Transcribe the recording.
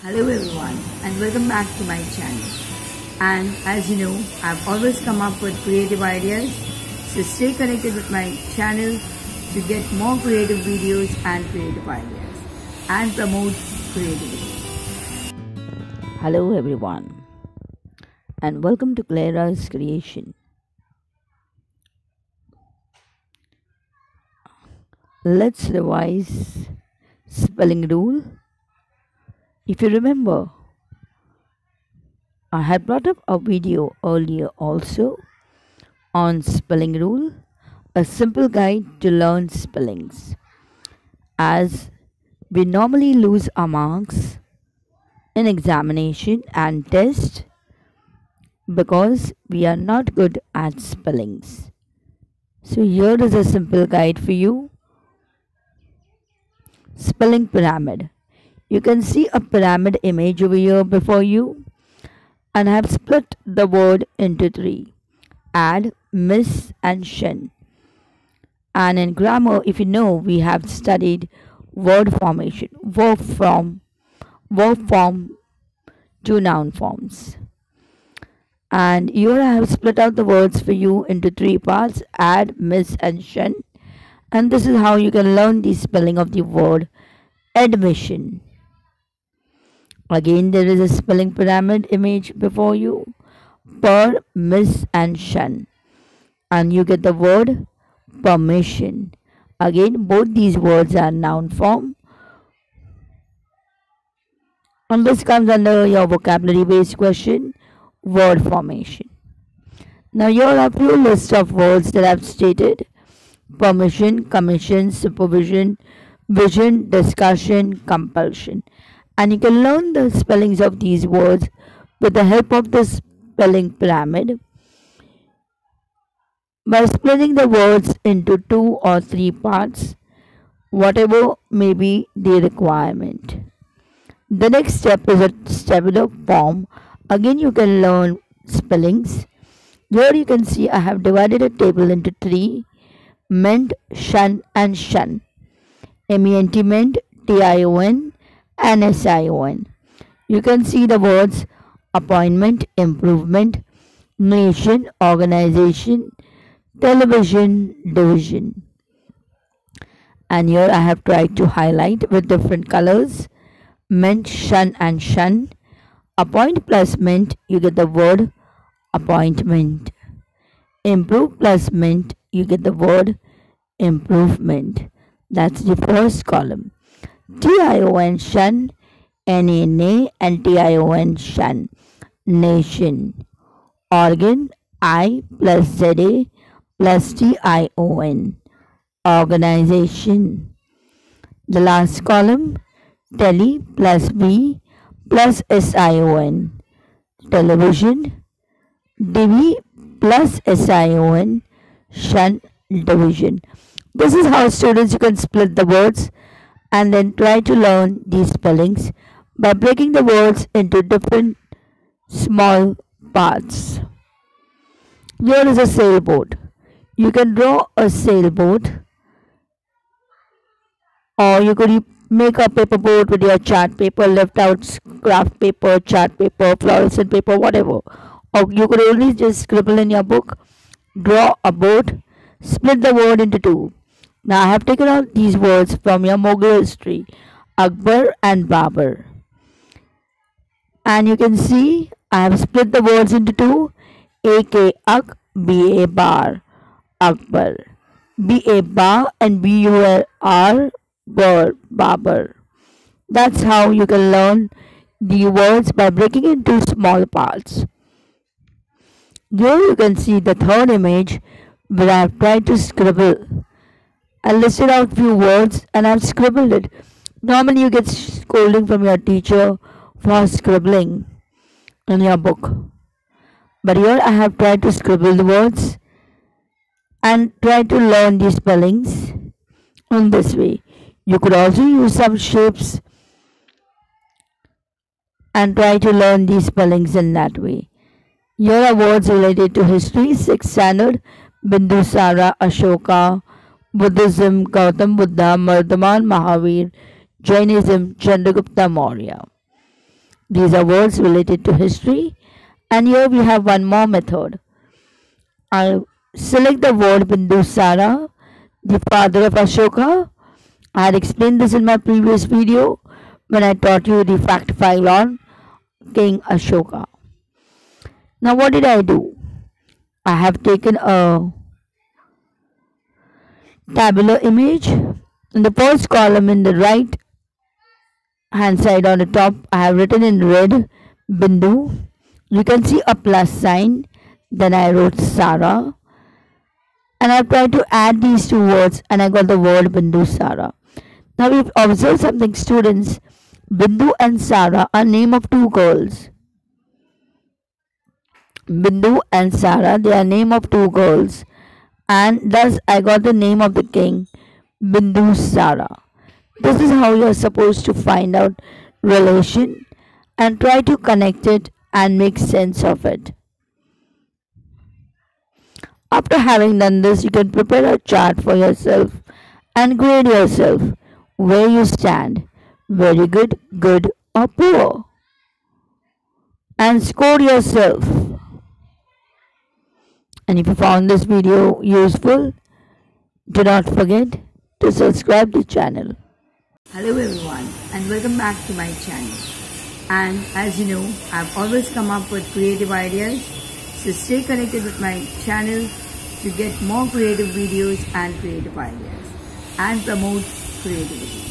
Hello everyone and welcome back to my channel. And as you know, I've always come up with creative ideas. So stay connected with my channel to get more creative videos and creative ideas and promote creativity. Hello everyone and welcome to Clara's creation. Let's revise spelling rule. If you remember, I had brought up a video earlier also on spelling rule, a simple guide to learn spellings. As we normally lose our marks in examination and test because we are not good at spellings. So here is a simple guide for you. Spelling pyramid. You can see a pyramid image over here before you and I have split the word into three. Add, miss and shin. And in grammar, if you know, we have studied word formation, verb form, verb form to noun forms. And here I have split out the words for you into three parts, add, miss and shin. And this is how you can learn the spelling of the word admission. Again, there is a spelling pyramid image before you. Per, miss, and shun. And you get the word permission. Again, both these words are noun form. And this comes under your vocabulary based question word formation. Now, here are a few list of words that I've stated permission, commission, supervision, vision, discussion, compulsion and you can learn the spellings of these words with the help of the spelling pyramid by splitting the words into two or three parts, whatever may be the requirement. The next step is a tabular form. Again, you can learn spellings. Here you can see I have divided a table into three ment, shun, and shun. M-E-N-T, ment, T-I-O-N, NSION. You can see the words appointment, improvement, nation, organization, television, division. And here I have tried to highlight with different colors meant, shun and shun. Appoint plus meant, you get the word appointment. Improve plus meant, you get the word improvement. That's the first column. T-I-O-N shun, N-A-N-A and T-I-O-N shun, nation. Organ, I plus Z-A plus T-I-O-N, organization. The last column, tele plus V plus S-I-O-N, television, divi plus S-I-O-N, shun, division. This is how students you can split the words and then try to learn these spellings by breaking the words into different small parts. Here is a sailboat. You can draw a sailboat or you could make a paper boat with your chart paper, left out craft paper, chart paper, fluorescent paper, whatever. Or you could only just scribble in your book, draw a boat, split the word into two now I have taken out these words from your Mughal history, Akbar and Babur. And you can see I have split the words into two, A-K Ak, B-A Bar, Akbar. B-A Ba and B-U-R Bar, Babur. That's how you can learn the words by breaking into small parts. Here you can see the third image where I have tried to scribble I listed out few words and I've scribbled it. Normally you get scolding from your teacher for scribbling in your book. But here I have tried to scribble the words and try to learn the spellings in this way. You could also use some shapes and try to learn these spellings in that way. Here are words related to history, 6th standard, Bindusara, Ashoka, Buddhism, Gautam Buddha, Vardhaman Mahavir, Jainism, Chandragupta Maurya. These are words related to history. And here we have one more method. I'll select the word Bindusara, the father of Ashoka. I had explained this in my previous video when I taught you the fact file on King Ashoka. Now what did I do? I have taken a tabular image. In the first column in the right hand side on the top, I have written in red Bindu. You can see a plus sign. Then I wrote Sara. And I've tried to add these two words and I got the word Bindu Sara. Now we've observed something students. Bindu and Sara are name of two girls. Bindu and Sara, they are name of two girls. And thus I got the name of the king, Bindusara. This is how you are supposed to find out relation and try to connect it and make sense of it. After having done this, you can prepare a chart for yourself and grade yourself where you stand. Very good, good or poor. And score yourself. And if you found this video useful, do not forget to subscribe to the channel. Hello everyone and welcome back to my channel. And as you know, I've always come up with creative ideas. So stay connected with my channel to get more creative videos and creative ideas and promote creativity.